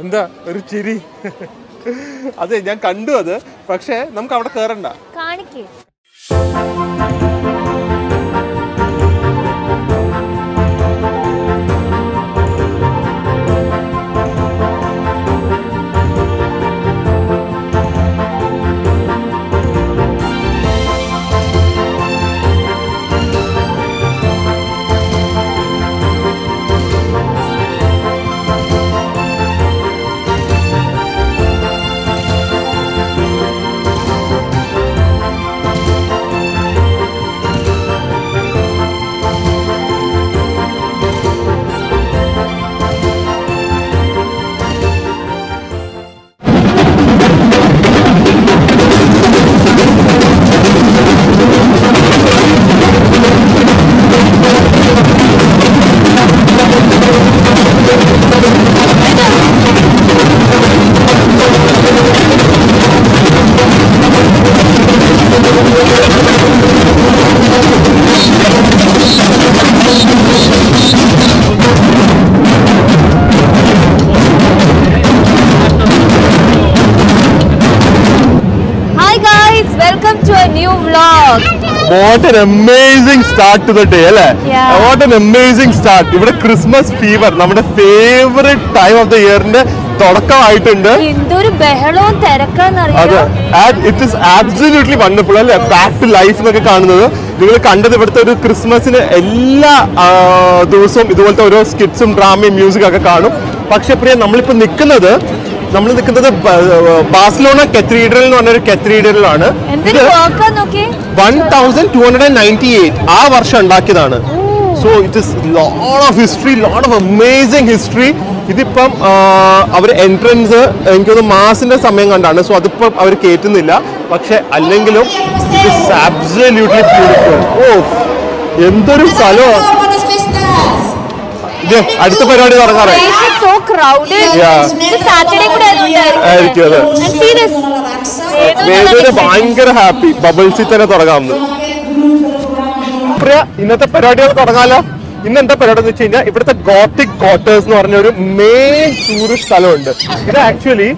എന്താ ഒരു ചിരി. അതെ ഞാൻ കണ്ടു അത്. പക്ഷേ നമുക്ക് അവിടെ കയറണ്ട കാണിക്കേ. What an amazing start to the day അല്ലേ. വാട്ട് എൻ അമേസിംഗ് സ്റ്റാർട്ട് ഇവിടെ ക്രിസ്മസ് ഫീവർ നമ്മുടെ ഫേവറേറ്റ് ടൈം ഓഫ് ദ ഇയറിന്റെ തുടക്കമായിട്ടുണ്ട്. എന്തൊരു ബഹളവും അതെ. ഇറ്റ് ഇസ് ആബ്സല്യൂട്ട്ലി വണ്ടർഫുൾ അല്ലെ? ബാക്ക് ടു ലൈഫ് എന്നൊക്കെ കാണുന്നത്. നിങ്ങൾ കണ്ടത് ഇവിടുത്തെ ഒരു ക്രിസ്മസിന് എല്ലാ ദിവസവും ഇതുപോലത്തെ ഓരോ സ്കിറ്റ്സും ഡ്രാമയും മ്യൂസിക് ഒക്കെ കാണും. പക്ഷെ പ്രിയ നമ്മളിപ്പോ നിൽക്കുന്നത് നമ്മൾ നിൽക്കുന്നത് ബാഴ്സലോണ കത്തീഡ്രൽ എന്ന് പറഞ്ഞൊരു കത്തീഡ്രലാണ് one thousand two hundred ninety eight ആ വർഷം ഉണ്ടാക്കിയതാണ്. So it is load of history load of amazing history ഇതിപ്പം അവർ എൻട്രൻസ് എനിക്കൊന്ന് മാസിന്റെ സമയം കണ്ടാണ്. സോ അതിപ്പം അവർ കേറ്റുന്നില്ല. പക്ഷെ അല്ലെങ്കിലും ഇറ്റ് ഇസ് ആബ്സല്യൂട്ട്ലി ബ്യൂട്ടിഫുൾ ഓ എന്തൊരു സ്ഥലമാണ് അടുത്ത പരിപാടി തുടങ്ങാറായി ആയിരിക്കും അതെ. വേദന ഭയങ്കര ഹാപ്പി. ബബിൾസിൽ തന്നെ തുടങ്ങാമെന്ന് പ്രിയ ഇന്നത്തെ പരിപാടികൾ തുടങ്ങാലോ? ഇന്ന് എന്താ പരിപാടി എന്ന് വെച്ച് കഴിഞ്ഞാൽ ഇവിടുത്തെ ഗോത്തിക് ക്വാർട്ടേഴ്സ് എന്ന് പറഞ്ഞ ഒരു മെയിൻ ടൂറിസ്റ്റ് സ്ഥലമുണ്ട്. ഇത് ആക്ച്വലി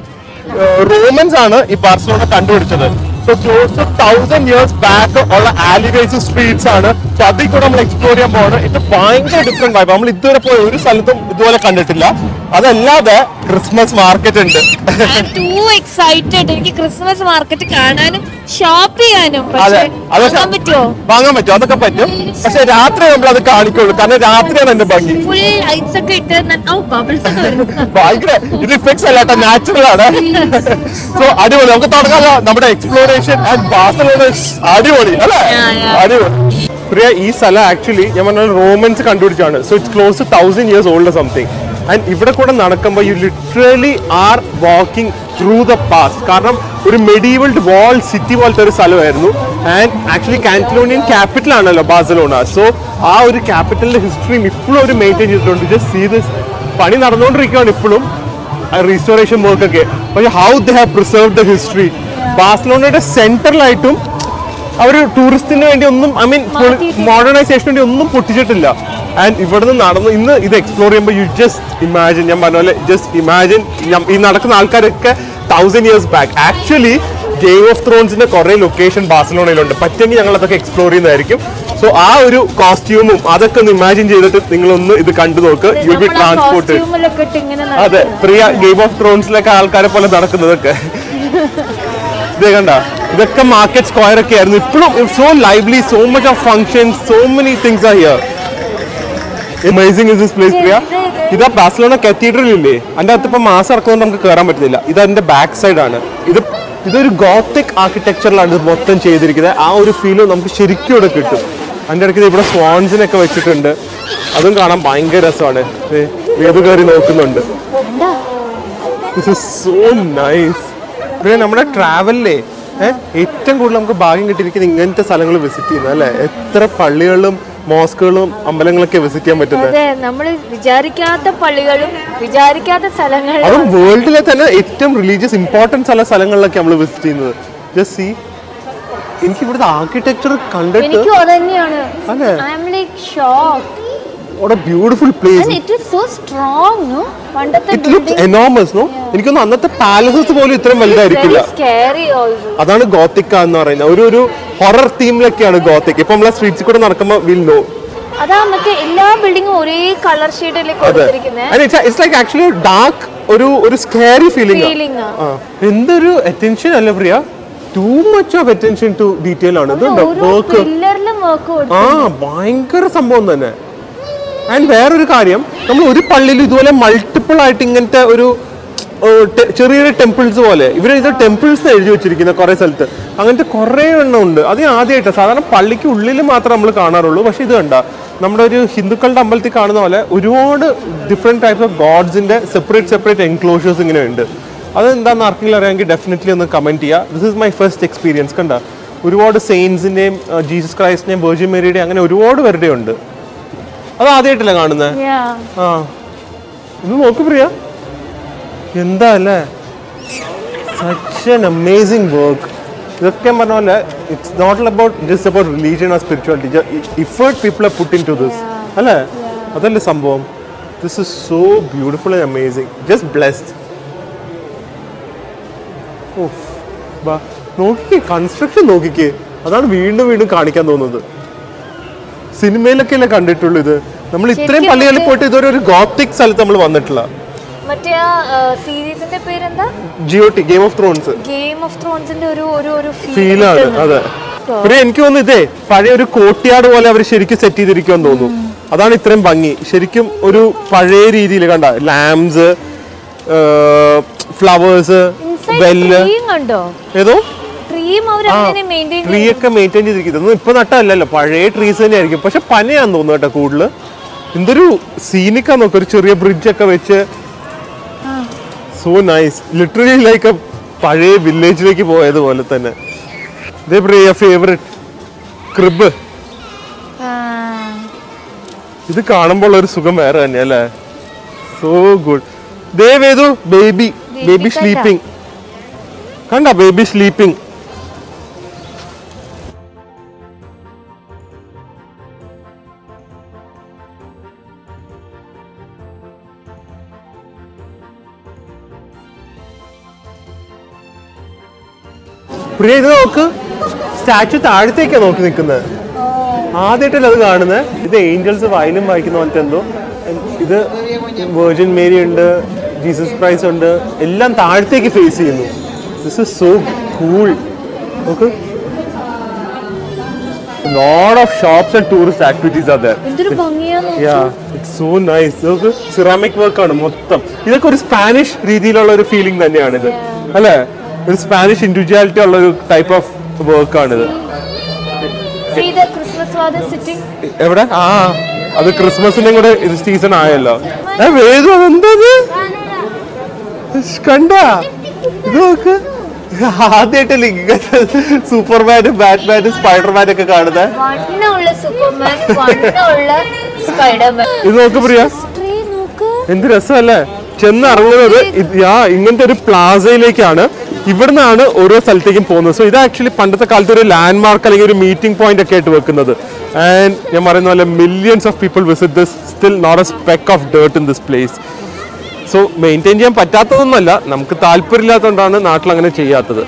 റോമൻസ് ആണ് ഈ ബാർസലോണ കണ്ടുപിടിച്ചത്. So close to thousand years back ഉള്ള ആലിവേസ് സ്ട്രീറ്റ്സ് ആണ്. സോ അതിൽ കൂടെ നമ്മൾ എക്സ്പ്ലോർ ചെയ്യാൻ പോകുന്നത് ഇത് ഭയങ്കര ഡിഫറെന്റ് വൈബ് നമ്മൾ ഇതുവരെ പോയ ഒരു സ്ഥലത്തും ഇതുപോലെ കണ്ടിട്ടില്ല. അതല്ലാതെ ക്രിസ്മസ് മാർക്കറ്റ് ഉണ്ട്. ടൂ എക്സൈറ്റഡ് എനിക്ക് ക്രിസ്മസ് മാർക്കറ്റ് കാണാനും ഷോപ്പ് ചെയ്യാനും. വാങ്ങാൻ പറ്റുമോ? വാങ്ങാൻ പറ്റും അതൊക്കെ പറ്റും. പക്ഷെ രാത്രി നമ്മൾ അത് കാണിക്കുള്ളൂ. കാരണം രാത്രിയാണ് എന്റെ ഭംഗി. ഫുൾ ലൈറ്റ്സ് ഒക്കെ ഇട്ട് ഭയങ്കര ഇത് ഇഫക്ട്സ് അല്ല കേട്ടോ നാച്ചുറൽ ആണ്. സോ അടിപൊളി. നമുക്ക് തുടങ്ങാമല്ലോ നമ്മുടെ എക്സ്പ്ലോറേഷൻ ആൻഡ് ബാസലോണ അടിപൊളി അല്ലേ. അടിപൊളി. പ്രിയ ഈ സ്ഥലം ആക്ച്വലി ഞാൻ പറഞ്ഞ Romans കണ്ടുപിടിച്ചാണ് so it's close to thousand years old something and ഇവിടെ കൂടെ നടക്കുമ്പോൾ you literally are walking through the past കാരണം ഒരു മെഡീവൽഡ് വാൾ സിറ്റി പോലത്തെ ഒരു സ്ഥലമായിരുന്നു. ആൻഡ് ആക്ച്വലി കാന്റലോണിയൻ ക്യാപിറ്റൽ ആണല്ലോ ബാസലോണ സോ ആ ഒരു ക്യാപിറ്റലിന്റെ ഹിസ്റ്ററിയും ഇപ്പോഴും അവർ മെയിന്റെയിൻ ചെയ്തിട്ടുണ്ട്. ജസ്റ്റ് സീ ദിസ് പണി നടന്നുകൊണ്ടിരിക്കുകയാണ് ഇപ്പോഴും. റീസ്റ്റോറേഷൻ വർക്കൊക്കെ പക്ഷേ how they have preserve the history ബാർസലോണയുടെ സെന്ററിലായിട്ടും അവർ ടൂറിസ്റ്റിന് വേണ്ടി ഒന്നും ഐ മീൻ. മോഡേണൈസേഷന് വേണ്ടി ഒന്നും പൊട്ടിച്ചിട്ടില്ല. ആൻഡ് ഇവിടുന്ന് നടന്ന് ഇന്ന് ഇത് എക്സ്പ്ലോർ ചെയ്യുമ്പോൾ യു ജസ്റ്റ് ഇമാജിൻ ഞാൻ പറഞ്ഞ പോലെ ജസ്റ്റ് ഇമാജിൻ ഈ നടക്കുന്ന ആൾക്കാരൊക്കെ thousand years back actually Game of ത്രോൺസിന്റെ കുറെ ലൊക്കേഷൻ ബാർസലോണയിലുണ്ട്. പറ്റുമെങ്കിൽ ഞങ്ങൾ അതൊക്കെ എക്സ്പ്ലോർ ചെയ്യുന്നതായിരിക്കും. സോ ആ ഒരു കോസ്റ്റ്യൂമും അതൊക്കെ ഒന്ന് ഇമാജിൻ ചെയ്തിട്ട് നിങ്ങളൊന്ന് ഇത് കണ്ടു നോക്ക്. യു ബി ട്രാൻസ്പോർട്ട് അതെ പ്രിയ ഗെയിം ഓഫ് ത്രോൺസിലൊക്കെ ആൾക്കാരെ പോലെ നടക്കുന്നതൊക്കെ. ഇത് കണ്ട? ഇതൊക്കെ മാർക്കറ്റ് സ്ക്വയർ ഒക്കെ ആയിരുന്നു. ഇപ്പോഴും so lively so much of function so many things are here amazing is this place Priya ഇതാ ബാസിലോണ കത്തീഡ്രൽ ഇല്ലേ? അതിന്റെ അകത്ത് ഇപ്പോൾ മാസം ഇറക്കുന്നത് നമുക്ക് കയറാൻ പറ്റുന്നില്ല. ഇത് അതിന്റെ ബാക്ക് സൈഡാണ് ഇത് ഇതൊരു ഗോത്തിക് ആർക്കിടെക്ചറിലാണ് ഇത് മൊത്തം ചെയ്തിരിക്കുന്നത്. ആ ഒരു ഫീൽ നമുക്ക് ശരിക്കും ഇവിടെ കിട്ടും. അതിന്റെ ഇടയ്ക്ക് ഇവിടെ സ്വാൻസിനൊക്കെ വെച്ചിട്ടുണ്ട്. അതും കാണാൻ ഭയങ്കര രസമാണ്. ഏത് കയറി നോക്കുന്നുണ്ട്. ദിസ് ഇസ് സോ നൈസ് പിന്നെ നമ്മുടെ ട്രാവലിലേ ഏറ്റവും കൂടുതൽ നമുക്ക് ഭാഗ്യം കിട്ടിയിരിക്കുന്നത് ഇങ്ങനത്തെ സ്ഥലങ്ങൾ വിസിറ്റ് ചെയ്യുന്നത് അല്ലേ? എത്ര പള്ളികളും മോസ്കുകളും അമ്പലങ്ങളൊക്കെ വിസിറ്റ് ചെയ്യാൻ പറ്റുന്നത്. നമ്മൾ വിചാരിക്കാത്ത പള്ളികളും വിചാരിക്കാത്ത സ്ഥലങ്ങളും. അതും വേൾഡിലെ തന്നെ ഏറ്റവും റിലീജിയസ് ഇമ്പോർട്ടൻസ് ഉള്ള സ്ഥലങ്ങളിലൊക്കെ നമ്മൾ വിസിറ്റ് ചെയ്യുന്നത്. ജസ്റ്റ് സി എനിക്ക് ഇവിടുത്തെ ആർക്കിടെക്ചർ കണ്ടിട്ട് എനിക്ക് തന്നെയാണ് I am like shock what a beautiful place And it is so strong, no? പണ്ടത്തെ ഇറ്റ് ലുക്സ് എനോമസ് നോ എനിക്കൊന്നും അന്നത്തെ പാലസസ് പോലും ഇത്രയും വലുതായിരിക്കില്ല. അതാണ് ഗോത്തിക്ക എന്ന് പറയുന്നത്. ഒരു ഒരു ഹൊറർ തീമിലൊക്കെയാണ് ഗോത്തിക്ക. ഇപ്പൊ നമ്മളെ സ്ട്രീറ്റ്സിൽ കൂടെ നടക്കുമ്പോൾ വിൽ നോ അതാ മറ്റേ എല്ലാ ബിൽഡിങ്ങും ഒരേ കളർ ഷെയ്ഡിലേക്ക് ഡാർക്ക് ഒരു ഒരു സ്കാരി ഫീലിംഗ് ആണ് എന്തൊരു അറ്റൻഷൻ അല്ല Priya? Too much of attention to detail ആണ്. ഓരോ വർക്ക് ആ ഭയങ്കര സംഭവം തന്നെ. ആൻഡ് വേറൊരു കാര്യം നമ്മൾ ഒരു പള്ളിയിൽ ഇതുപോലെ മൾട്ടിപ്പിൾ ആയിട്ട് ഇങ്ങനത്തെ ഒരു ചെറിയൊരു ടെമ്പിൾസ് പോലെ ഇവർ ഇത് ടെമ്പിൾസ് എഴുതി വെച്ചിരിക്കുന്ന കുറേ സ്ഥലത്ത്. അങ്ങനത്തെ കുറേ എണ്ണം ഉണ്ട്. അത് ആദ്യമായിട്ട് സാധാരണ പള്ളിക്ക് ഉള്ളിൽ മാത്രം നമ്മൾ കാണാറുള്ളൂ. പക്ഷെ ഇത് കണ്ട നമ്മുടെ ഒരു ഹിന്ദുക്കളുടെ അമ്പലത്തിൽ കാണുന്ന പോലെ ഒരുപാട് ഡിഫറെന്റ് ടൈപ്സ് ഓഫ് ഗോഡ്സിന്റെ സെപ്പറേറ്റ് സെപ്പറേറ്റ് എൻക്ലോഷേഴ്സ് ഇങ്ങനെ ഉണ്ട്. അത് എന്താണെന്ന് ആർക്കെങ്കിലും അറിയാമെങ്കിൽ ഡെഫിനറ്റ്ലി ഒന്ന് കമന്റ് ചെയ്യുക this is my first experience കണ്ട. ഒരുപാട് സെയിൻസിന്റെയും ജീസസ് ക്രൈസ്റ്റിന്റെയും വേർജിൻ മേരിയുടെയും അങ്ങനെ ഒരുപാട് പേരുടെ ഉണ്ട്. അത് ആദ്യമായിട്ടല്ലേ കാണുന്നത് ആ. ഇത് നോക്ക് പ്രിയ. എന്താ അല്ലേ സച്ച് എൻ അമേസിങ് വർക്ക് ഇതൊക്കെ പറഞ്ഞ പോലെ it's not about just about religion or spirituality effort people are put into this അല്ലേ? അതല്ലേ സംഭവം. This is so beautiful and amazing just blessed നോക്കിക്കേ കൺസ്ട്രക്ഷൻ നോക്കിക്കേ. അതാണ് വീണ്ടും വീണ്ടും കാണിക്കാൻ തോന്നുന്നത്. സിനിമയിലൊക്കെ അല്ലേ കണ്ടിട്ടുള്ളൂ ഇത്? നമ്മൾ ഇത്രയും പള്ളികളിൽ പോയിട്ട് ഇതൊരു ഒരു ഗോത്തിക് സ്ഥലത്ത് നമ്മൾ വന്നിട്ടില്ല. മറ്റേ സീരീസിന്റെ പേരെന്താ? Jio Game of Thrones Game of ത്രോൺസിന്റെ ഒരു ഒരു ഒരു ഫീലാണ് അതെ. പിന്നെ എനിക്ക് തോന്നുന്നു ഇതേ പഴയ ഒരു കോട്ടിയാട് പോലെ അവർ ശരിക്കും സെറ്റ് ചെയ്തിരിക്കുമെന്ന് തോന്നുന്നു. അതാണ് ഇത്രയും ഭംഗി. ശരിക്കും ഒരു പഴയ രീതിയിൽ കണ്ട ലാംസ് ഫ്ലവേഴ്സ് ബെല്ല് ഏതോ? ട്രീ ഒക്കെ മെയിന്റെയിൻ ചെയ്തിരിക്കുന്നത്. ഇപ്പൊ നട്ടല്ലല്ലോ. പഴയ ട്രീസ് തന്നെയായിരിക്കും. പക്ഷെ പനയാന്ന് തോന്നുന്നു കേട്ടോ കൂടുതൽ എന്തൊരു സീനിക്കാ നോക്ക്. ഒരു ചെറിയ ബ്രിഡ്ജ് ഒക്കെ വെച്ച്. സോ നൈസ് ലിറ്ററലി ലൈക്ക് പഴയ വില്ലേജിലേക്ക് പോയതുപോലെ തന്നെ. ഇതേ പ്രിയ ഫേവറേറ്റ് ക്രിബ് ഇത് കാണുമ്പോൾ ഒരു സുഖം വേറെ തന്നെ അല്ലേ? സോ ഗുഡ് ദേവേതു ബേബി ബേബി സ്ലീപ്പിംഗ് കണ്ട. ബേബി സ്ലീപ്പിംഗ് പ്രിയ ഇത് നോക്ക്? സ്റ്റാച്ചു താഴത്തേക്കാണ് നോക്കി നിൽക്കുന്നത് ആദ്യമായിട്ടല്ല അത് കാണുന്നത് ഇത് ഏഞ്ചൽസ് വയലും വായിക്കുന്ന പോലത്തെ എന്തോ. ഇത് വേർജിൻ മേരി ഉണ്ട് ജീസസ് ക്രൈസ് ഉണ്ട്. എല്ലാം താഴത്തേക്ക് ഫേസ് ചെയ്യുന്നു. ദിസ് ഇസ് സോ കൂൾ നോക്ക്. Load of shops and tourist activities are there Yeah, so nice നമുക്ക് സിറാമിക് വർക്ക് ആണ് മൊത്തം. ഇതൊക്കെ ഒരു സ്പാനിഷ് രീതിയിലുള്ള ഒരു ഫീലിംഗ് തന്നെയാണിത്. അല്ലേ? ഒരു സ്പാനിഷ് ഇൻഡിവിജ്വാലിറ്റി ഉള്ള ഒരു ടൈപ്പ് ഓഫ് വർക്ക് ആണിത്. See the Christmas father എവിടെ? ആ അത് ക്രിസ്മസിന്റെ കൂടെ സീസൺ ആയല്ലോ. ഏ, വേദു അതെന്തത് കണ്ട? ഇത് നോക്ക്. ആദ്യമായിട്ടല്ലേ ഇങ്ങനത്തെ സൂപ്പർമാനും ബാറ്റ്മാനും സ്പൈഡർമാനും ഒക്കെ കാണുന്നത് സ്പൈഡർമാൻ ഇത് നോക്ക് പ്രിയ. എന്ത് രസമല്ലേ? ചെന്ന് ഇറങ്ങുന്നത് ഇങ്ങനത്തെ ഒരു പ്ലാസയിലേക്കാണ് ഇവിടുന്നാണ് ഓരോ സ്ഥലത്തേക്കും പോകുന്നത്. സോ ഇത് ആക്ച്വലി പണ്ടത്തെ കാലത്ത് ഒരു ലാൻഡ് മാർക്ക് അല്ലെങ്കിൽ ഒരു മീറ്റിംഗ് പോയിന്റ് ഒക്കെ ആയിട്ട് വെക്കുന്നത്. ആൻഡ് ഞാൻ പറയുന്ന പോലെ millions of people visit this still not a speck of dirt in this place so maintain ചെയ്യാൻ പറ്റാത്തതൊന്നുമല്ല. നമുക്ക് താല്പര്യമില്ലാത്തതുകൊണ്ടാണ് നാട്ടിൽ അങ്ങനെ ചെയ്യാത്തത്.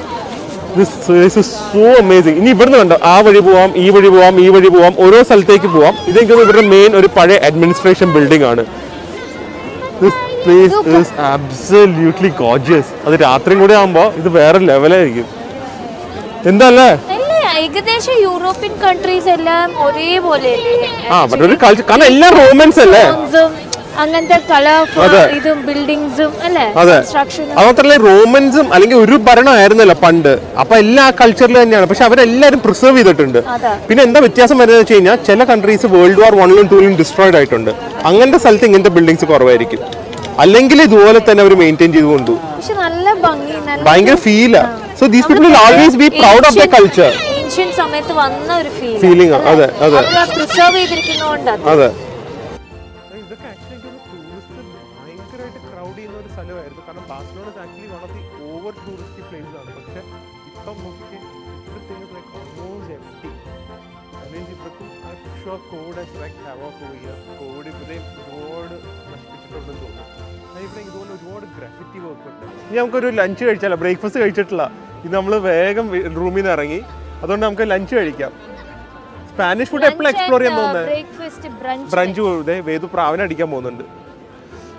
ദിസ് ഇസ് സോ അമേസിങ് ഇനി ഇവിടുന്ന് കണ്ടോ? ആ വഴി പോവാം ഈ വഴി പോവാം ഈ വഴി പോവാം ഓരോ സ്ഥലത്തേക്ക് പോവാം. ഇതെങ്കിലും ഇവരുടെ മെയിൻ ഒരു പഴയ അഡ്മിനിസ്ട്രേഷൻ ബിൽഡിംഗ് ആണ്. This is is gorgeous. അത് രാത്രിയും കൂടെ ആകുമ്പോൾ ഇത് വേറെ ലെവലായിരിക്കും എന്തല്ലേ? ഏകദേശം യൂറോപ്യൻ കൺട്രീസ് എല്ലാം ഒരേപോലെ. ആ but ഒരു കൾച്ചർ കാരണം എല്ലാം റോമൻസ് അല്ലേ? അങ്ങനത്തെ കളർഫുൾ. ഇതും ബിൽഡിങ്സും അല്ലേ? അതെ. കൺസ്ട്രക്ഷനും അത് മാത്രമല്ല റോമൻസും അല്ലെങ്കിൽ ഒരു ഭരണമായിരുന്നല്ലോ പണ്ട്. അപ്പൊ എല്ലാ കൾച്ചറിലും തന്നെയാണ്. പക്ഷെ അവരെല്ലാരും പ്രിസർവ് ചെയ്തിട്ടുണ്ട്. പിന്നെ എന്താ വ്യത്യാസം വരുന്നത് വെച്ച് കഴിഞ്ഞാൽ ചില കൺട്രീസ് വേൾഡ് വാർ വണ്ണിലും ടൂലും ഡിസ്ട്രോയിഡ് ആയിട്ടുണ്ട്. അങ്ങനത്തെ സ്ഥലത്ത് ഇങ്ങനത്തെ ബിൽഡിങ്സ് കുറവായിരിക്കും. അല്ലെങ്കിൽ ഇതുപോലെ തന്നെ അവർ മെയിന്റെയിൻ ചെയ്ത് കൊണ്ടു. പക്ഷെ നല്ല ഭംഗി നല്ല ഭയങ്കര ഫീലാ so these people will always be proud of the culture സമയത്ത് വന്ന ഒരു ഫീൽ ഫീലിംഗ് അതെ, അതെ. പ്രിസർവ് ചെയ്തിരിക്കുന്നതുകൊണ്ട് അത്. സ്ഥലമായിരുന്നു. കാരണം Barcelona actually one of the over tourist place ആണ്. പക്ഷെ ഇപ്പം നോക്കിയിട്ട് everything is like almost empty അല്ലെങ്കിൽ ഇപ്പോഴത്തും sure Covid like have of year Covid ഇവിടെ ഒരുപാട് നശിപ്പിച്ചിട്ടുണ്ടെന്ന് തോന്നുന്നു. ഞാൻ ഇവിടെ ഇതുപോലെ ഒരുപാട് ഗ്രാഫിറ്റി വർക്ക് ഉണ്ട്. ഇനി നമുക്കൊരു ലഞ്ച് കഴിച്ചാലോ? ബ്രേക്ക്ഫാസ്റ്റ് കഴിച്ചിട്ടില്ല. ഇത് നമ്മൾ വേഗം റൂമിൽ നിന്ന് ഇറങ്ങി. അതുകൊണ്ട് നമുക്ക് ലഞ്ച് കഴിക്കാം. സ്പാനിഷ് ഫുഡ് എപ്പോഴും എക്സ്പ്ലോർ ചെയ്യാൻ തോന്നുന്നത് ബ്രഞ്ച് ഇതേ വേദു പ്രാവനടിക്കാൻ പോകുന്നുണ്ട്.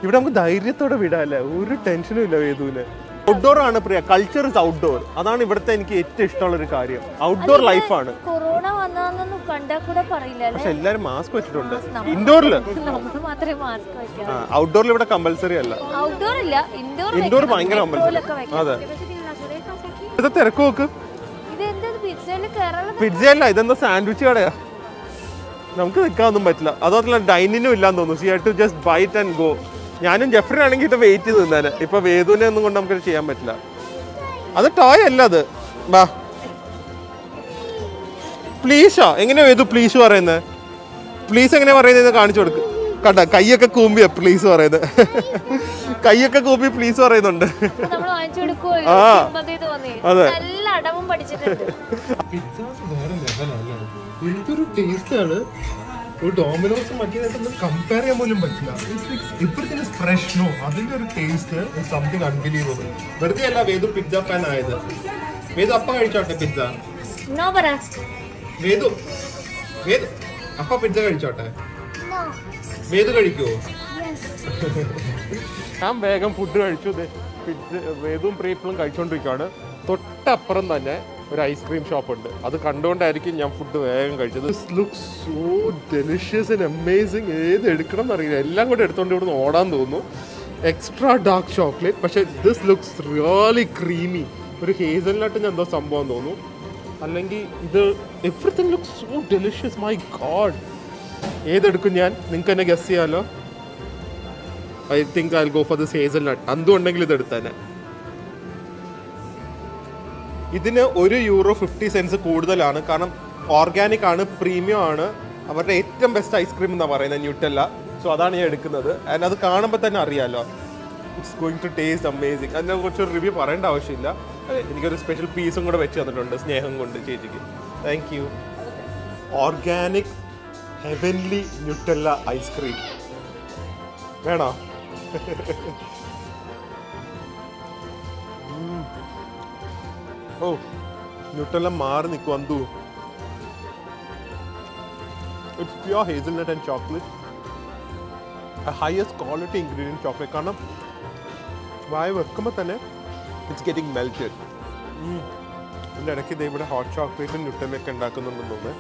ഇവിടെ നമുക്ക് ധൈര്യത്തോടെ വിടാല്ലേ? ഒരു ടെൻഷനും ഇല്ല വേദുവിന്. ഔട്ട്ഡോർ ആണ് പ്രിയ. കൾച്ചർ ഇസ് ഔട്ട്ഡോർ അതാണ് ഇവിടുത്തെ എനിക്ക് ഏറ്റവും ഇഷ്ടമുള്ള ഒരു കാര്യം ഔട്ട്ഡോർ ലൈഫാണ് കൊറോണ വന്നതെന്നൊന്നും കണ്ടാ കൂടെ പറയില്ല പക്ഷെ എല്ലാരും മാസ്ക് വെച്ചിട്ടുണ്ട്. ഇൻഡോറിൽ ഔട്ട്ഡോറിൽ ഇവിടെ കമ്പൽസറി അല്ല. ഔട്ട്ഡോർ ഇല്ല ഇൻഡോർ ഇൻഡോർ ഭയങ്കര കമ്പൽസറി അതെ. ഇത് തിരക്ക് നോക്ക്. അല്ല ഇതെന്താ സാൻഡ്വിച്ച് കടയാ? നമുക്ക് നിൽക്കാനൊന്നും പറ്റില്ല. അതുപോലെ ഡൈനിങ്ങും ഇല്ലാന്ന് തോന്നുന്നു. See to just bite and go ഞാനും ജെഫ്രി ആണെങ്കിൽ ഇത് വെയിറ്റ് ചെയ്ത് നിന്നേനെ. ഇപ്പൊ വേദുവിനെ ഒന്നും കൊണ്ട് നമുക്ക് ചെയ്യാൻ പറ്റില്ല. അത് ടോയ് അല്ല അത്. ബാ. പ്ലീഷോ? എങ്ങനെയാ വേദു പ്ലീസ് പറയുന്നത് പ്ലീസ് എങ്ങനെയാ പറയുന്നത് കാണിച്ചു കൊടുക്ക്. കണ്ട കൈയൊക്കെ കൂമ്പിയ പ്ലീസ് പറയുന്നത്. കൈയൊക്കെ കൂമ്പി പ്ലീസ് പറയുന്നുണ്ട്. ആ. അതെ. നല്ല അടവും പഠിച്ചിട്ടുണ്ട്. ഒരു ഡോമിനോസ് മറ്റേതായിട്ടൊന്നും കമ്പയർ ചെയ്യാൻ പോലും പറ്റില്ല. ഇപ്പോഴത്തെ ഫ്രഷ്നോ അതിന്റെ ഒരു ടേസ്റ്റ് സംതിങ് അൺബിലീവബിൾ വെറുതെ അല്ല വേദു പിസ്സ ഫാൻ ആയത്. വേദു അപ്പ കഴിച്ചോട്ടെ പിസ്സ വേദു വേദു അപ്പ പിസ്സ കഴിച്ചോട്ടെ? വേദു കഴിക്കുവോ? ഞാൻ വേഗം ഫുഡ് കഴിച്ചു. ദേ പിസ്സ വേദും പ്രീപ്പിളും കഴിച്ചോണ്ടിരിക്കുകയാണ് തൊട്ടപ്പുറം തന്നെ ഒരു ഐസ്ക്രീം ഷോപ്പ് ഉണ്ട്. അത് കണ്ടുകൊണ്ടായിരിക്കും ഞാൻ ഫുഡ് വേഗം കഴിച്ചത്. സോ ഡെലിഷ്യസ് ആൻഡ് അമേസിങ് ഏത് എടുക്കണം എന്നറിയില്ല. എല്ലാം കൂടെ എടുത്തോണ്ട് ഇവിടുന്ന് ഓടാൻ തോന്നുന്നു. എക്സ്ട്രാ ഡാർക്ക് ചോക്ലേറ്റ് പക്ഷേ ദിസ് ലുക്സ് റിയലി ക്രീമി ഒരു ഹേസൽനട്ടിന് എന്തോ സംഭവം തോന്നുന്നു. അല്ലെങ്കിൽ ഇത് everything looks so delicious my god ഏതെടുക്കും ഞാൻ? നിങ്ങൾക്ക് എന്നെ ഗസ് ചെയ്യാലോ. I think I go for this hazel nut അന്തുണ്ടെങ്കിൽ ഇത് എടുത്തേനെ ഇതിന് ഒരു യൂറോ ഫിഫ്റ്റി സെൻസ് കൂടുതലാണ്. കാരണം ഓർഗാനിക് ആണ് പ്രീമിയം ആണ്. അവരുടെ ഏറ്റവും ബെസ്റ്റ് ഐസ്ക്രീം എന്നാണ് പറയുന്നത് ന്യൂട്ടല്ല സോ അതാണ് ഞാൻ എടുക്കുന്നത്. ആൻഡ് അത് കാണുമ്പോൾ തന്നെ അറിയാമല്ലോ it's going to taste amazing അതിനെ കുറച്ച് റിവ്യൂ പറയേണ്ട ആവശ്യമില്ല. എനിക്കൊരു സ്പെഷ്യൽ പീസും കൂടെ വെച്ച് തന്നിട്ടുണ്ട് സ്നേഹം കൊണ്ട് ചേച്ചിക്ക്. Thank you organic heavenly Nutella ice cream വേണോ? ഓ ന്യൂട്ടെല്ലാം മാറി നിൽക്കും Anthu. It's pure hazelnut and chocolate highest quality ingredient chocolate കാരണം വായ വെക്കുമ്പോൾ തന്നെ ഇറ്റ്സ് ഗെറ്റിംഗ് മെൽറ്റഡ് ഇതിന്റെ ഇടയ്ക്ക് ഇത് ഇവിടെ ഹോട്ട് ചോക്ലേറ്റും ന്യൂട്ടലൊക്കെ ഉണ്ടാക്കുന്നുണ്ടെന്ന് തോന്നുന്നു.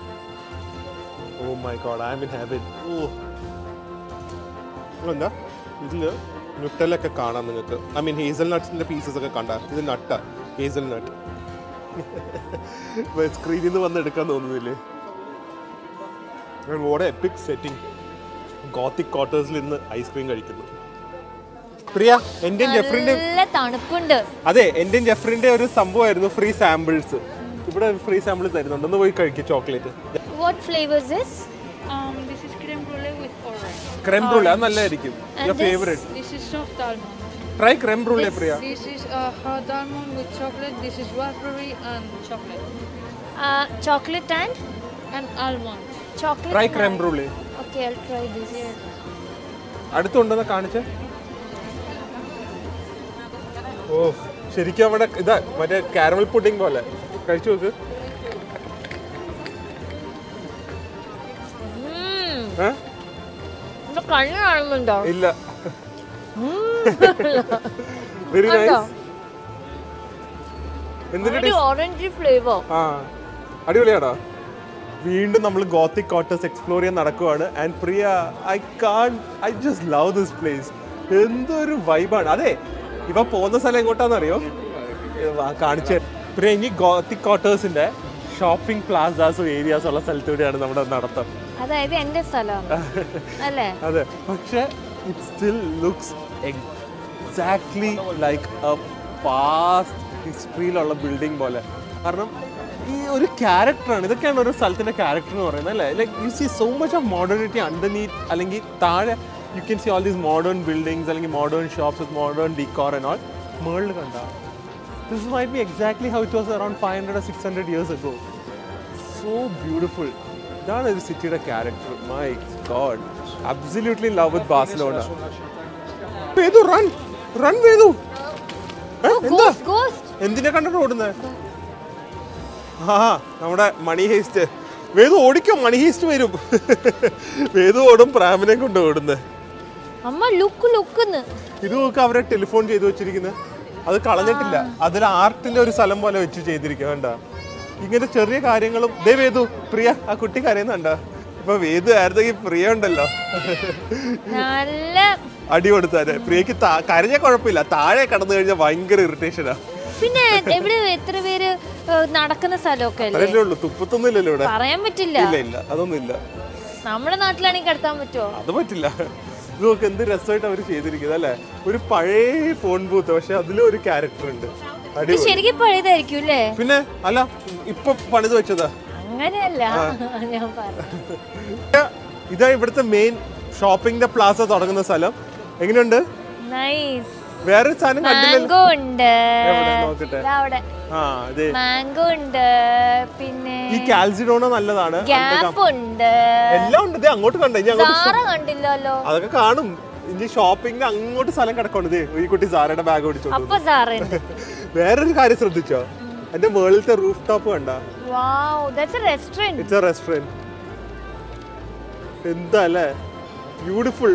ഓ my god I mean have it oh എന്താ ഇതിൽ ന്യൂട്ടലൊക്കെ കാണാം നിങ്ങൾക്ക്. ഐ മീൻ ഹേസൽ നട്ട്സിന്റെ പീസസ് ഒക്കെ കണ്ട? ഇത് നട്ടാണ് ഹേസൽ നട്ട് സ്ക്രീനിൽ നിന്ന് വന്ന് എടുക്കാൻ തോന്നുന്നില്ലേ? ഓടെ എപ്പിക് സെറ്റിംഗ് ഗോത്തിക് ക്വാർട്ടേഴ്സിൽ ഇന്ന് ഐസ്ക്രീം കഴിക്കുന്നു. പ്രിയ എന്റെ ജെഫ്രിന്റെ നല്ല തണുപ്പുണ്ട്. അതെ എന്റെ ജെഫ്രിന്റെ ഒരു സംഭവമായിരുന്നു ഫ്രീ സാമ്പിൾസ് ഇവിടെ ഫ്രീ സാമ്പിൾ തരുന്നുണ്ട്. ഒന്ന് പോയി കഴിക്കും chocolate what flavours is Um, this is creme brulee with orange. Creme brulee അത് നല്ലതായിരിക്കും. Your? Favourite This is soft almond. Try creme brulee Priya This is uh, hot almond with chocolate. This is raspberry and chocolate. Chocolate and And? Almond. Chocolate try creme brulee okay I try this അടുത്തുണ്ടെന്ന് കാണിച്ചേ. ഓ ശരിക്കും അവിടെ ഇതാ മറ്റേ caramel pudding പോലെ. കഴിച്ചു നോക്ക്. ഇല്ല. Very? Nice orange flavour ആ. അടിപൊളിയാണോ? വീണ്ടും നമ്മൾ ഗോത്തിക് ക്വാർട്ടേഴ്സ് എക്സ്പ്ലോർ ചെയ്യാൻ നടക്കുവാണ്. And Priya I can I just love this place എന്തൊരു വൈബാണ് അതെ ഇവ പോകുന്ന സ്ഥലം എങ്ങോട്ടാണെന്നറിയോ? കാണിച്ചു പ്രിയ ഇനി ഗോത്തിക് ക്വാർട്ടേഴ്സിന്റെ ഷോപ്പിംഗ് പ്ലാസാസും ഏരിയാസും ഉള്ള സ്ഥലത്തൂടെയാണ് നമ്മുടെ നടത്തം. അതായത് എന്റെ സ്ഥലമാണ്. അല്ലേ? അതെ പക്ഷെ it still looks exactly like a past ഹിസ്റ്ററിയിലുള്ള building പോലെ. കാരണം ഈ ഒരു ക്യാരക്ടറാണ് ഇതൊക്കെയാണ് ഒരു സ്ഥലത്തിന്റെ ക്യാരക്ടർ എന്ന് പറയുന്നത് അല്ലേ? Like you see so much of modernity underneath അല്ലെങ്കിൽ താഴെ you can see all these modern buildings അല്ലെങ്കിൽ modern shops with modern decor and all മേളിൽ കണ്ട. This might be exactly how it was around five hundred six hundred years ago so beautiful ഇതാണ് ഒരു സിറ്റിയുടെ character my god absolutely love with Barcelona വേദു റൺ റൺ ഏ, എന്തിനെ കണ്ടിട്ട് ഓടുന്നത് ആ നമ്മുടെ മണി ഹേസ്റ്റ് വേദു ഓടിക്കോ മണി ഹേസ്റ്റ് വരും. വേദു ഓടും പ്രാമിനെ കൊണ്ട് ഓടുന്നത് അമ്മ ലുക്ക് ലുക്കുന്ന് ഇത് നോക്ക് അവരെ ടെലിഫോൺ ചെയ്തു വെച്ചിരിക്കുന്നത് അത് കളഞ്ഞിട്ടില്ല. അതിൽ ആർട്ടിന്റെ ഒരു സ്ഥലം പോലെ വെച്ച് ചെയ്തിരിക്കുക വേണ്ട ഇങ്ങനെ ചെറിയ കാര്യങ്ങളും ദേ വേദു പ്രിയ ആ കുട്ടി കരയുന്നുണ്ട? ഇപ്പൊ വേദു ആയിരുന്നെങ്കിൽ പ്രിയ ഉണ്ടല്ലോ. നല്ല അടി കൊടുത്താൽ. പ്രിയക്ക് കരഞ്ഞ കുഴപ്പമില്ല. താഴെ കടന്നു കഴിഞ്ഞാൽ ഭയങ്കര ഇറിറ്റേഷനാ പിന്നെ എവിടെ എത്ര പേര് നടക്കുന്ന സ്ഥലമൊക്കെ അല്ലേ? ഉള്ളൂ. തുപ്പത്തൊന്നും ഇവിടെ. പറയാൻ പറ്റില്ല. ഇല്ല ഇല്ല. അതൊന്നും ഇല്ല നമ്മുടെ നാട്ടിലാണെങ്കിൽ കടത്താൻ പറ്റുമോ അത് പറ്റില്ല. ഇതൊക്കെ എന്ത് രസമായിട്ട് അവർ ചെയ്തിരിക്കുന്നത് അല്ലേ? ഒരു പഴയ ഫോൺ ബൂത്ത് പക്ഷെ അതിലും ഒരു ക്യാരക്ടർ ഉണ്ട്. ശരിക്കും പഴയതായിരിക്കും അല്ലേ? പിന്നെ അല്ല ഇപ്പൊ പണിത് വെച്ചതാ. അങ്ങനെയല്ല. ഞാൻ പറഞ്ഞു ഇതാ ഇവിടുത്തെ മെയിൻ ഷോപ്പിംഗിന്റെ പ്ലാസ തുടങ്ങുന്ന സ്ഥലം. എങ്ങനെയുണ്ട്? നൈസ് വേറെ സാധനം മാംഗോ ഉണ്ട്. മാംഗോ ഉണ്ട്. പിന്നെ ഈ കാൽസിഡോണ നല്ലതാണ്. ഗ്യാപ്പ് ഉണ്ട്. എല്ലാം ഉണ്ട്. അങ്ങോട്ട് കണ്ട. കണ്ടില്ലല്ലോ. അതൊക്കെ കാണും. ഇനി ഷോപ്പിംഗിന് അങ്ങോട്ട് സ്ഥലം കിടക്കണത് ഈ കുട്ടി സാറയുടെ ബാഗ് സാറുണ്ട് വേറൊരു കാര്യം ശ്രദ്ധിച്ചോ? എന്റെ വേൾഡിലത്തെ റൂഫ് ടോപ്പ് കണ്ട? Wow that's a restaurant it's a restaurant എന്താ അല്ലേ ബ്യൂട്ടിഫുൾ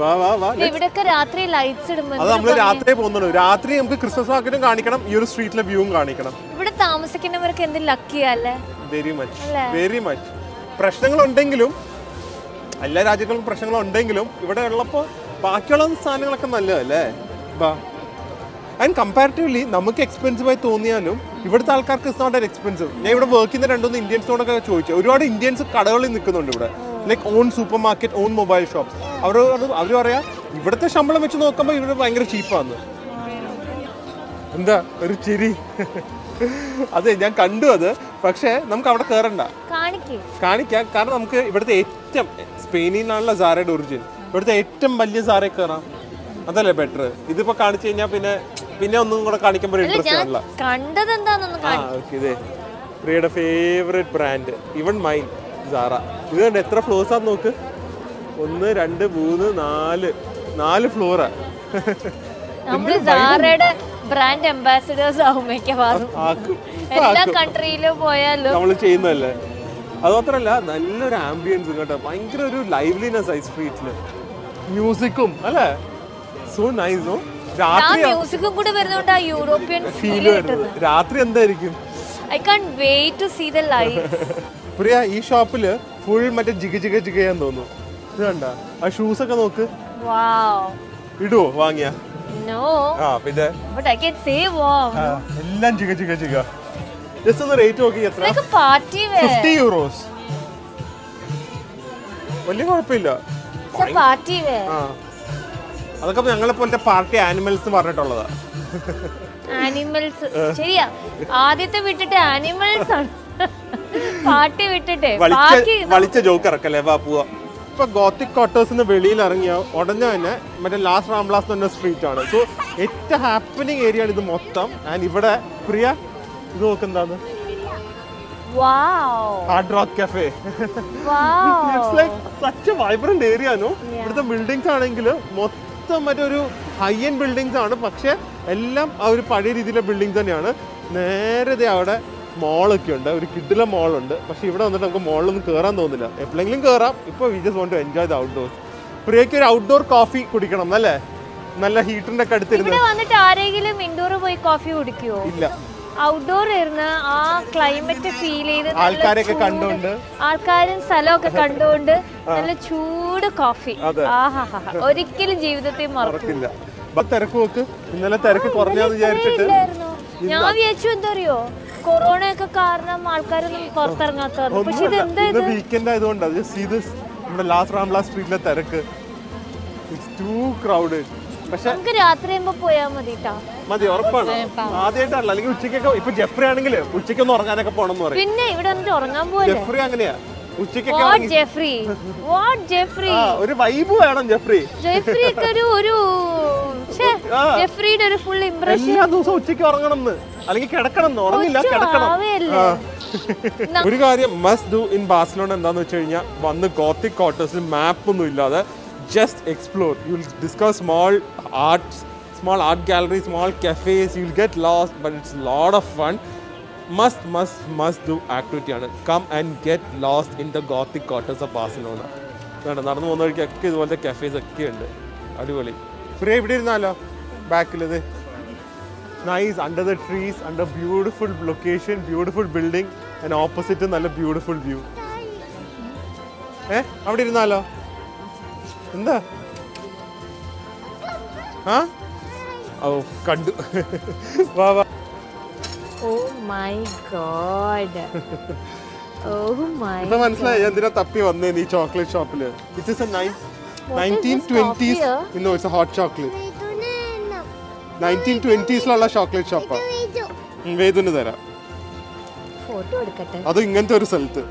വാ വാ വാ ഇവിടൊക്കെ രാത്രി ലൈറ്റ്സ് ഇടുമ്പോൾ അത് നമ്മൾ രാത്രി പോകുന്നുള്ളൂ. രാത്രി നമുക്ക് ക്രിസ്മസ് മാർക്കറ്റും കാണിക്കണം ഈ ഒരു സ്ട്രീറ്റിലെ വ്യൂവും കാണിക്കണം. ഇവിടെ താമസിക്കുന്നവർക്ക് എന്ത് ലക്കിയല്ലേ വെരി മച്ച്? വെരി മച്ച് പ്രശ്നങ്ങൾ ഉണ്ടെങ്കിലും എല്ലാ രാജ്യങ്ങളും പ്രശ്നങ്ങളുണ്ടെങ്കിലും ഇവിടെ ഉള്ളപ്പോൾ ബാക്കിയുള്ള സാധനങ്ങളൊക്കെ നല്ലതല്ലേ? ബാ. ആൻഡ് കമ്പാരിറ്റീവ്ലി നമുക്ക് എക്സ്പെൻസീവ് ആയി തോന്നിയാലും ഇവിടുത്തെ ആൾക്കാർക്ക് ഇസ് നോട്ട് എക്സ്പെൻസീവ് ഞാൻ ഇവിടെ വർക്ക് ചെയ്യുന്ന രണ്ടൊന്ന് ഇന്ത്യൻസിനോടൊക്കെ ചോദിച്ചു. ഒരുപാട് ഇന്ത്യൻസ് കടകളിൽ നിൽക്കുന്നുണ്ട് ഇവിടെ. Like on supermarket on mobile shops അവർ അവർ പറയാ ഇവിടുത്തെ ശമ്പളം വെച്ച് നോക്കുമ്പോൾ ഇവിടെ ഭയങ്കര ചീപ്പാന്ന് എന്താ? ഒരു ചിരി. അതെ ഞാൻ കണ്ടു അത്. പക്ഷേ നമുക്ക് അവിടെ കയറണ്ട കാണിക്കേ. കാരണം നമുക്ക് ഇവിടുത്തെ ഏറ്റവും സ്പെയിനിൽ നിന്നാണല്ലോ സാറയുടെ ഒറിജിൻ ഇവിടുത്തെ ഏറ്റവും വലിയ സാറേ കയറാം അതല്ലേ ബെറ്റർ ഇതിപ്പോ കാണിച്ചു കഴിഞ്ഞാൽ പിന്നെ പിന്നെ ഒന്നും കൂടെ കാണിക്കുമ്പോൾ ഇൻട്രസ്റ്റ് ആണല്ല കണ്ടത് എന്താണെന്ന് പ്രിയയുടെ favourite brand even mine Zara ഇത് കണ്ട് എത്ര ഫ്ലോർസ് ആന്ന് നോക്ക്. ഒന്ന് രണ്ട് മൂന്ന് നാല്. നാല് ഫ്ലോറാ നമ്മൾ സാറയുടെ ബ്രാൻഡ് അംബാസിഡേഴ്സ് ആവും മിക്കവാറും. എല്ലാ കൺട്രിയിലും പോയാലും. നമ്മൾ ചെയ്യുന്നതല്ലേ? അതുമാത്രമല്ല നല്ലൊരു ആംബിയൻസ് കേട്ടോ. ഭയങ്കര ഒരു ലൈവ്ലിനെസ് ആയി സ്ട്രീറ്റിൽ മ്യൂസിക്കും അല്ലേ? സോ നൈസ് രാത്രി മ്യൂസിക്കും കൂടെ വരുന്നോണ്ട് ആ യൂറോപ്യൻ ഫീൽ രാത്രി എന്തായിരിക്കും? I can't wait to see the light Priya ഈ ഷോപ്പിൽ ഫുൾ മറ്റേ ജിഗ ജിഗ ജിഗയാന്ന് തോന്നുന്നു. ഇത് കണ്ട? ആ ഷൂസ് ഒക്കെ നോക്ക്. വാവ് ഇടുവോ വാങ്ങിയ. നോ ആ പിന്നെ? എല്ലാം ജിഗ ജിഗ ജിഗ. ജസ്റ്റ് ഒന്ന് റേറ്റ് നോക്കി എത്ര. Like party where fifty euros വലിയ കുഴപ്പമില്ല. പാർട്ടി വെയർ ആ. അതൊക്കെ ഞങ്ങളെ പോലത്തെ പാർട്ടി ആനിമൽസ് പറഞ്ഞിട്ടുള്ളത്. ആനിമൽസ്. ശരിയാ. ആദ്യത്തെ വിട്ടിട്ട് ആനിമൽസ്. ആണ് പാർട്ടി വിട്ടിട്ട്. വളിച്ച ജോക്ക് ഇറക്കല്ലേ? വാ പോവാ. ഇപ്പൊ ഗോത്തിക് ക്വാർട്ടേഴ്സിന് വെളിയിൽ ഇറങ്ങിയ ഉടനെ തന്നെ മറ്റേ ലാസ്റ്റ് റാംബ്ലാസ് തന്നെ സ്ട്രീറ്റ് ആണ്. സോ ഏറ്റവും ഹാപ്പനിങ് ഏരിയ ആണ് ഇത് മൊത്തം. ആൻഡ് ഇവിടെ പ്രിയ ഇത് നോക്കെന്താന്ന് wow. Hard rock cafe wow. It's like such vibrant area ഇവിടുത്തെ ബിൽഡിങ്സ് ആണെങ്കിൽ മൊത്തം മറ്റൊരു ഹൈ എൻഡ് ബിൽഡിങ്സ് ആണ്. പക്ഷേ എല്ലാം ആ ഒരു പഴയ രീതിയിലെ ബിൽഡിങ്സ് തന്നെയാണ്. നേരെ ദേ അവിടെ മോളൊക്കെ ഉണ്ട്. ഒരു കിഡിലെ മോളുണ്ട് പക്ഷേ ഇവിടെ വന്നിട്ട് നമുക്ക് മോളിലൊന്നും കയറാൻ തോന്നില്ല എപ്പോഴെങ്കിലും കയറാം ഇപ്പോൾ we just want to enjoy the outdoors പ്രിയയ്ക്ക് ഒരു ഔട്ട്ഡോർ കോഫി കുടിക്കണം അല്ലേ? നല്ല ഹീറ്ററിന്റെ ഒക്കെ അടുത്തിരുന്ന്. ഇവിടെ വന്നിട്ട് ആരെങ്കിലും ഇൻഡോർ പോയി കോഫി കുടിക്കുമോ ഇല്ല. ഔട്ട്ഡോർ ഇരുന്ന് ആ ക്ലൈമറ്റ് ഫീൽ ചെയ്ത് ആൾക്കാരൊക്കെ കണ്ടുകൊണ്ട്. ആൾക്കാരും സ്ഥലമൊക്കെ കണ്ടുകൊണ്ട് നല്ല ചൂട് കോഫി. ആഹാ ഒരിക്കലും ജീവിതത്തിൽ മറക്കില്ല. തിരക്ക് നോക്ക്. ഇന്നലെ തിരക്ക് കുറഞ്ഞാന്ന് വിചാരിച്ചിട്ട് ഞാൻ വിചാരിച്ചു എന്താ അറിയോ കൊറോണ ഒക്കെ കാരണം ആൾക്കാരൊന്നും പുറത്തിറങ്ങാത്തത് പക്ഷെ ഇത് എന്താ വീക്കെൻഡ് ആയതുകൊണ്ടാണ് നമ്മുടെ ലാസ്റ്റ് റാംലാ സ്ട്രീറ്റിലെ തിരക്ക്. ഇറ്റ്സ് ടു ക്രൗഡഡ് പക്ഷെ നമുക്ക് രാത്രി പോയാ മതി മതി ഉറപ്പാണ്. ആദ്യമായിട്ടല്ല അല്ലെങ്കിൽ ഉച്ചയ്ക്കൊക്കെ ഇപ്പൊ ജെഫ്രി ആണെങ്കിൽ ഉച്ചയ്ക്കൊന്ന് ഉറങ്ങാനൊക്കെ പോകണം എന്ന് പറയും. പിന്നെ ഇവിടെ വന്നിട്ട് ഉറങ്ങാൻ പോലെ ജെഫ്രി അങ്ങനെയാ. ഉച്ചയ്ക്കൊക്കെ ജെഫ്രി? What Jeffrey? ഒരു വൈബ് വേണം ജെഫ്രി. ജെഫ്രി ഒക്കെ ഒരു ഒരു ഛേ, ജെഫ്രിയുടെ ഒരു ഫുൾ ഇംപ്രഷൻ എല്ലാ ദിവസവും ഉച്ചയ്ക്ക് ഉറങ്ങണം അല്ലെങ്കിൽ കിടക്കണം ഉറങ്ങില്ല കിടക്കണം. ഒരു കാര്യം മസ്റ്റ് ഡു ഇൻ ബാർസലോണ എന്താന്ന് വെച്ച് കഴിഞ്ഞാൽ വന്ന് ഗോത്തിക് ക്വാർട്ടേഴ്സിൽ മാപ്പ് ഒന്നും ഇല്ലാതെ explore you will discuss small arts small art gallery small cafes you will get lost but it's load of fun must must must do activity ആണ് come and get lost in the Gothic quarters of Barcelona വേണ്ട നടന്നു പോകുന്ന വഴിക്കൊക്കെ ഇതുപോലത്തെ cafes ഒക്കെ ഉണ്ട്. അടിപൊളി. പ്രിയ ഇവിടെ ഇരുന്നാലോ ബാക്കിലിത് nice under the trees under beautiful location beautiful building and opposite നല്ല ബ്യൂട്ടിഫുൾ വ്യൂ ഏ? അവിടെ ഇരുന്നാലോ? എന്താ? ആ? ഓ കണ്ടു. വാ വാ. Oh my God. Oh my ഇപ്പൊ മനസ്സിലായി എന്തിനാ തപ്പി വന്നേ നീ ചോക്ലേറ്റ് ഷോപ്പിൽ? It is a nineteen this twenties? ഇന്നോ ഇറ്റ്സ് ഹോട്ട് ചോക്ലേറ്റ് നയന്റീൻ ട്വന്റീസിലുള്ള ചോക്ലേറ്റ് ഷോപ്പാ വേദുന് തരാം. ഫോട്ടോ എടുക്കട്ടെ. അത് ഇങ്ങനത്തെ ഒരു സ്ഥലത്ത്.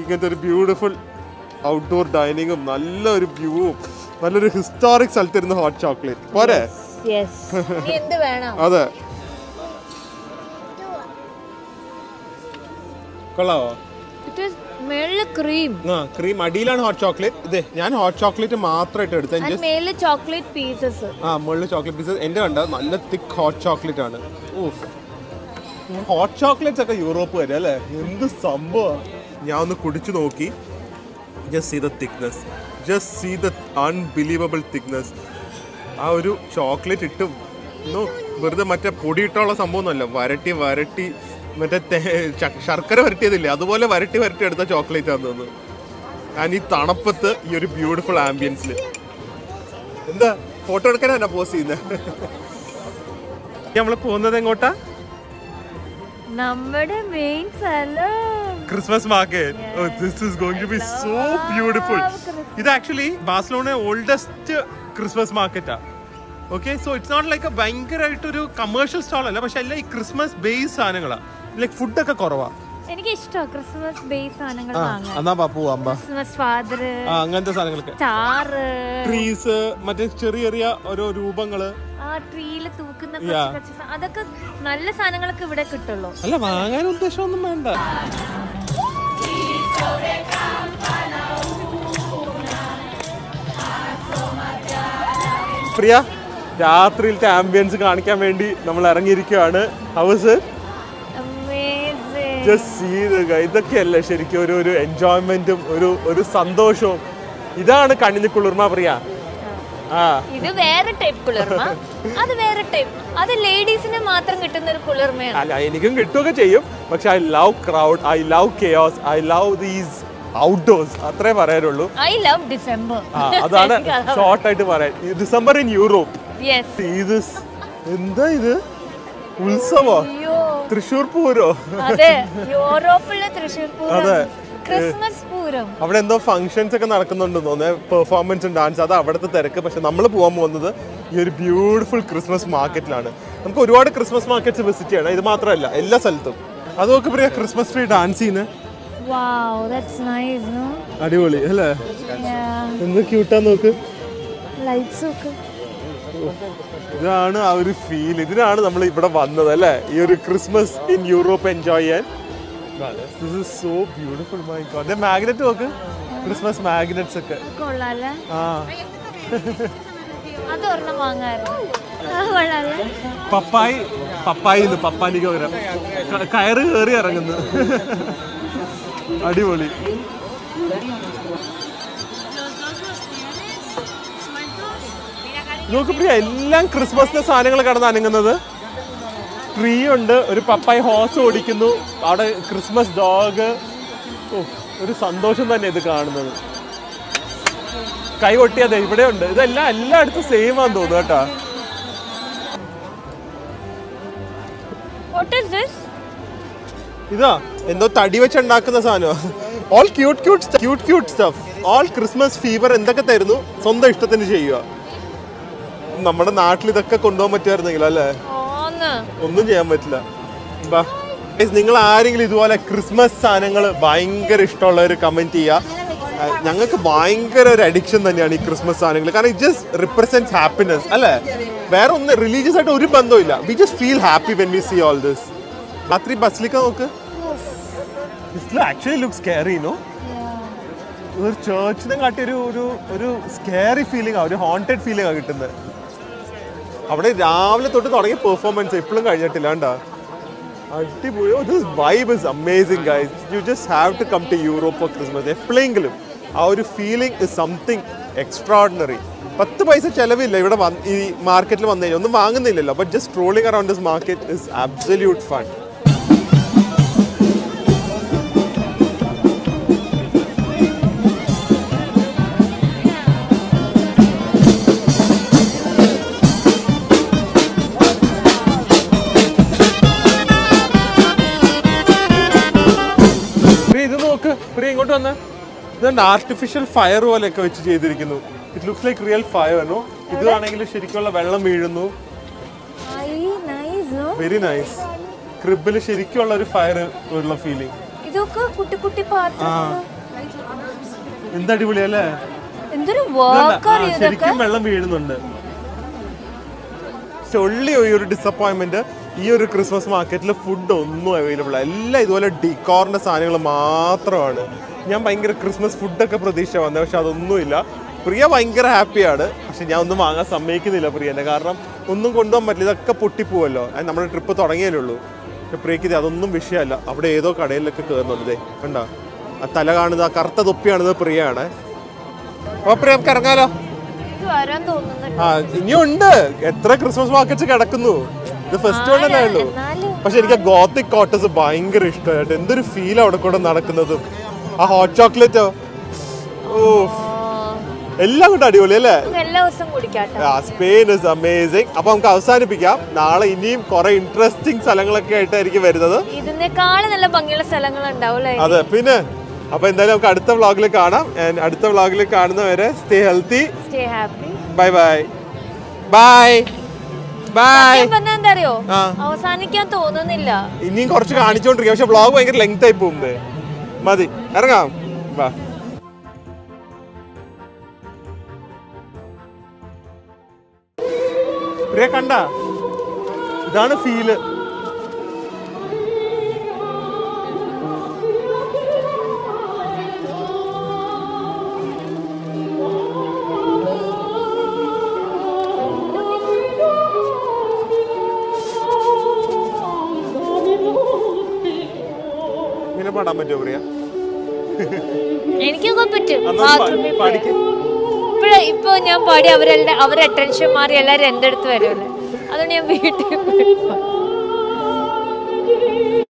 ഇങ്ങനത്തെ ഒരു ബ്യൂട്ടിഫുൾ ഔട്ട്ഡോർ ഡൈനിങ്ങും നല്ലൊരു വ്യൂവും നല്ലൊരു ഹിസ്റ്റോറിക് സ്ഥലത്തിരുന്ന് ഹോട്ട് ചോക്ലേറ്റ് പോരെ? അതെ. കൊള്ളാവോ? ക്രീം ആ ക്രീം അടിയിലാണ് ഹോട്ട് ചോക്ലേറ്റ് ഇതേ ഞാൻ ഹോട്ട് ചോക്ലേറ്റ് മാത്രമായിട്ട് എടുത്തത് മേളിൽ ചോക്ലേറ്റ് പീസസ് ആ മുകളിൽ ചോക്ലേറ്റ് പീസസ് എന്റെ കണ്ട? നല്ല തിക്ക് ഹോട്ട് ചോക്ലേറ്റ് ആണ്. ഹോട്ട് ചോക്ലേറ്റ്സ് ഒക്കെ യൂറോപ്പ് വരെ അല്ലേ? എന്ത് സംഭവം? ഞാൻ ഒന്ന് കുടിച്ചു നോക്കി. Just see the thickness just see the unbelievable thickness ആ ഒരു ചോക്ലേറ്റ് ഇട്ട് ഒന്ന് വെറുതെ മറ്റേ പൊടിയിട്ടുള്ള സംഭവമൊന്നുമല്ല വരട്ടി വരട്ടി മറ്റേ ശർക്കര വരട്ടിയതില്ലേ? അതുപോലെ വരട്ടി വരട്ടി എടുത്ത ചോക്ലേറ്റ് ആണെന്ന് തോന്നുന്നു ഞാൻ ഈ തണുപ്പത്ത് ഈ ഒരു ബ്യൂട്ടിഫുൾ ആംബിയൻസിൽ എന്താ? ഫോട്ടോ എടുക്കാനാ പോസ്റ്റ് ചെയ്യുന്നത് നമ്മൾ പോകുന്നത് എങ്ങോട്ടാ? നമ്മുടെ മെയിൻ സ്ഥലം Christmas market this is going to be so beautiful ഇത് actually Barcelona oldest Christmas മാർക്കറ്റാ okay so it's not like ഭയങ്കരമായിട്ടൊരു commercial stall അല്ല പക്ഷെ എല്ലാം ഈ ക്രിസ്മസ് ബേസ് സാധനങ്ങളാണ് ലൈക്ക് ഫുഡൊക്കെ കുറവാ. എനിക്ക് ഇഷ്ടമാണ് ക്രിസ്മസ് ബേസ് സാധനങ്ങൾ ക്രിസ്മസ് ഫാദർ അങ്ങനത്തെ സാധനങ്ങളൊക്കെ. സ്റ്റാറ് ട്രീസ് മറ്റേ ചെറിയ ചെറിയ ഓരോ രൂപങ്ങൾ. ആ തൂക്കുന്ന അതൊക്കെ നല്ല സാധനങ്ങളൊക്കെ ഇവിടെ കിട്ടുള്ളൂ. അല്ല വാങ്ങാൻ ഉദ്ദേശമൊന്നും വേണ്ട. പ്രിയ രാത്രിയിലത്തെ ആംബിയൻസ് കാണിക്കാൻ വേണ്ടി നമ്മൾ ഇറങ്ങിയിരിക്കുകയാണ്. House Amazing. ജസ്റ്റ് സീ ഇതൊക്കെയല്ലേ ശരിക്കും ഒരു ഒരു എൻജോയ്മെന്റും ഒരു ഒരു സന്തോഷവും. ഇതാണ് കണ്ണിന് കുളിർമ പ്രിയ. ഇത് വേറെ ടൈപ്പ് കുളിർമ. അത് വേറെ ടൈപ്പ് അത് ലേഡീസിന് മാത്രം കിട്ടുന്ന ഒരു കുളിർമയാണ്. അല്ല എനിക്കും കിട്ടുകയൊക്കെ ചെയ്യും. പക്ഷെ I love crowd I love chaos I love these outdoors അത്രേ പറയാനുള്ളൂ. ഐ ലവ് ഡിസംബർ അതാണ് ഷോർട്ട് ആയിട്ട് പറയാൻ. ഡിസംബർ ഇൻ യൂറോപ്പ് യെസ് ഇത് എന്താ ഇത്? ഉത്സവോ? തൃശ്ശൂർ പൂരോ? അതെ യൂറോപ്പിലെ തൃശ്ശൂർ അതെ. ക്രിസ്മസ് പൂരം. അവിടെ എന്തോ ഫംഗ്ഷൻസ് ഒക്കെ നടക്കുന്നുണ്ട് തോന്നുന്നത് പെർഫോമൻസും ഡാൻസ് അത് അവിടുത്തെ തിരക്ക്. പക്ഷെ നമ്മൾ പോകാൻ പോകുന്നത് ഈ ഒരു ബ്യൂട്ടിഫുൾ ക്രിസ്മസ് മാർക്കറ്റിലാണ് നമുക്ക് ഒരുപാട് ക്രിസ്മസ് മാർക്കറ്റ്സ് വിസിറ്റ് ചെയ്യണം. ഇത് മാത്രമല്ല എല്ലാ സ്ഥലത്തും. അത് നോക്കി പറയാ ക്രിസ്മസ് ട്രീ ഡാൻസ് ചെയ്യുന്നത് അടിപൊളി അല്ലേ? എന്ത് ക്യൂട്ടാ നോക്ക്. ലൈറ്റ്സ് ഒക്കെ. ഇതാണ് ആ ഒരു ഫീൽ ഇതിനാണ് നമ്മൾ ഇവിടെ വന്നത് അല്ലേ? ഈ ഒരു ക്രിസ്മസ് ഇൻ യൂറോപ്പ് എൻജോയ് ചെയ്യാൻ. This is so beautiful my god magnet നോക്ക് ക്രിസ്മസ് മാഗ്നറ്റ്സ് ഒക്കെ. ആ. പപ്പായി പപ്പായി പപ്പാനിക്ക് പകരം. കയറ് കയറി ഇറങ്ങുന്നു. അടിപൊളി. നോക്ക് പ്രിയ എല്ലാം ക്രിസ്മസിന്റെ സാധനങ്ങൾ കടന്ന് അനങ്ങുന്നത്. ട്രീ ഉണ്ട് ഒരു പപ്പായ ഹോസ് ഓടിക്കുന്നു. അവിടെ ക്രിസ്മസ് ഡോഗ് ഒരു സന്തോഷം തന്നെ ഇത് കാണുന്നത്. കൈ കൊട്ടിയതെ ഇവിടെ ഉണ്ട്. ഇതെല്ലാം എല്ലായിടത്തും സെയിം ആണെന്ന് തോന്നുന്നു കേട്ടോ. ദിസ് ഇതാ എന്തോ തടി വെച്ചുണ്ടാക്കുന്ന സാധനമാണ് all cute cute cute cute stuff all Christmas fever എന്തൊക്കെ തരുന്നു? സ്വന്തം ഇഷ്ടത്തിന് ചെയ്യുക. നമ്മുടെ നാട്ടിൽ ഇതൊക്കെ കൊണ്ടുപോകാൻ പറ്റുമായിരുന്നെങ്കിൽ അല്ലേ? ഒന്നും ചെയ്യാൻ പറ്റില്ല. നിങ്ങൾ ആരെങ്കിലും ഇതുപോലെ ക്രിസ്മസ് സാധനങ്ങൾ ഭയങ്കര ഇഷ്ടമുള്ളവർ കമന്റ് ചെയ്യുക ഞങ്ങൾക്ക് ഭയങ്കര ഒരു അഡിക്ഷൻ തന്നെയാണ് ഈ ക്രിസ്മസ് സാധനങ്ങൾ. കാരണം ഇറ്റ് ജസ്റ്റ് റിപ്രസെന്റ് ഹാപ്പിനെസ് അല്ലേ? വേറെ ഒന്ന് റിലീജിയസ് ആയിട്ട് ഒരു ബന്ധമില്ല we just feel happy when we see all this രാത്രി ബസ്സിലേക്ക് നോക്ക്. ആക്ച്വലി ലുക്ക് സ്കെയറി നോ ഒരു ചേർച്ചിനെ കാട്ടി ഒരു ഒരു ഒരു സ്കെയറി ഫീലിംഗ് ആ ഒരു ഹോണ്ടഡ് ഫീലിംഗ് ആണ് കിട്ടുന്നത്. അവിടെ രാവിലെ തൊട്ട് തുടങ്ങിയ പെർഫോമൻസ് എപ്പോഴും കഴിഞ്ഞിട്ടില്ല കണ്ടാ. അടിപൊളി. Vibe is amazing guys you just have to come to Europe Christmas എപ്പോഴെങ്കിലും ആ ഒരു ഫീലിംഗ് ഇസ് സംതിങ് എക്സ്ട്രാordinary പത്ത് പൈസ ചിലവില്ല ഇവിടെ ഈ മാർക്കറ്റിൽ വന്നു കഴിഞ്ഞാൽ ഒന്നും വാങ്ങുന്നില്ലല്ലോ. But just trolling around this market is absolute fun ഇങ്ങോട്ട് വന്ന. ഇതുണ്ട് ആർട്ടിഫിഷ്യൽ ഫയർ പോലെയൊക്കെ വെച്ച് ചെയ്തിരിക്കുന്നു. It looks like real fire ആണോ ഇതാണെങ്കിൽ ശരിക്കുള്ള വെള്ളം വീഴുന്നു. വെരി നൈസ് ക്രിബിൽ ശരിക്കുള്ള ഒരു ഫയർ ഉള്ള ഫീലിംഗ് ഇതൊക്കെ കുട്ടി കുട്ടി എന്ത് അടിപൊളിയല്ലേ ശരിക്കും വെള്ളം വീഴുന്നുണ്ട്. ചൊള്ളി ഈ ഒരു ഡിസപ്പോയിന്റ്മെന്റ് ഈ ഒരു ക്രിസ്മസ് മാർക്കറ്റിൽ ഫുഡ് ഒന്നും അവൈലബിൾ അല്ല എല്ലാം ഇതുപോലെ ഡിക്കോറിന്റെ സാധനങ്ങൾ മാത്രമാണ്. ഞാൻ ഭയങ്കര ക്രിസ്മസ് ഫുഡൊക്കെ പ്രതീക്ഷ വന്നത് പക്ഷെ അതൊന്നുമില്ല. പ്രിയ ഭയങ്കര ഹാപ്പിയാണ് പക്ഷെ ഞാൻ ഒന്നും വാങ്ങാൻ സമ്മതിക്കുന്നില്ല പ്രിയനെ. കാരണം ഒന്നും കൊണ്ടുപോകാൻ പറ്റില്ല. ഇതൊക്കെ പൊട്ടിപ്പോവല്ലോ. അത് നമ്മുടെ ട്രിപ്പ് തുടങ്ങിയല്ലേ ഉള്ളൂ. പക്ഷെ പ്രിയക്ക് ഇത് അതൊന്നും വിഷയമല്ല. അവിടെ ഏതോ കടയിലൊക്കെ കയറുന്നുണ്ട് കണ്ട? ആ തല കാണുന്നത് ആ കറുത്ത തൊപ്പിയാണത് പ്രിയാണ് അപ്പോൾ പ്രിയ നമുക്ക് ഇറങ്ങാലോ? ആ ഇനിയുണ്ട്. എത്ര ക്രിസ്മസ് മാർക്കറ്റ് കിടക്കുന്നു? ഇത് ഫസ്റ്റ് വൺ ആയല്ലോ ഉള്ളൂ പക്ഷെ എനിക്ക് ആ ഗോത്തിക് കോട്ടസ് ഭയങ്കര ഇഷ്ടമായിട്ട്. എന്തൊരു ഫീൽ അവിടെ കൂടെ നടക്കുന്നതും. ആ ഹോട്ട് ചോക്ലേറ്റ് ഓ. എല്ലാം കൊണ്ട് അടിപൊളി അല്ലേ? സ്പെയിൻ ഇസ് അമേസിങ് അപ്പൊ നമുക്ക് അവസാനിപ്പിക്കാം. നാളെ ഇനിയും കുറെ ഇൻട്രസ്റ്റിംഗ് സ്ഥലങ്ങളൊക്കെ ആയിട്ടായിരിക്കും വരുന്നത്. ഇതിനേക്കാളും നല്ല ഭംഗിയുള്ള സ്ഥലങ്ങൾ ഉണ്ടാവും അതെ പിന്നെ അപ്പൊ എന്തായാലും നമുക്ക് അടുത്ത വ്ളോഗിൽ കാണാം. അടുത്ത വ്ളോഗിൽ കാണുന്നവരെ stay healthy stay happy bye bye bye bye എന്താ അറിയോ അവസാനിക്കാൻ തോന്നുന്നില്ല. ഇനിയും കുറച്ച് കാണിച്ചോണ്ടിരിക്കും. പക്ഷെ വ്ളോഗ് ഭയങ്കര ലെങ്ത് ആയി പോകുന്നത്. മതി. ഇറങ്ങാം. വാ. പ്രിയ കണ്ട? ഇതാണ് ഫീൽ പാടാൻ പറ്റുമോ പ്രിയ? എനിക്കൊക്കെ പറ്റും. ഇപ്പൊ ഞാൻ പാടി അവരെല്ലാം അവരെ അറ്റൻഷൻ മാറി എല്ലാരും എന്റെ അടുത്ത് വരുമല്ലേ അതുകൊണ്ട് ഞാൻ വീട്ടിൽ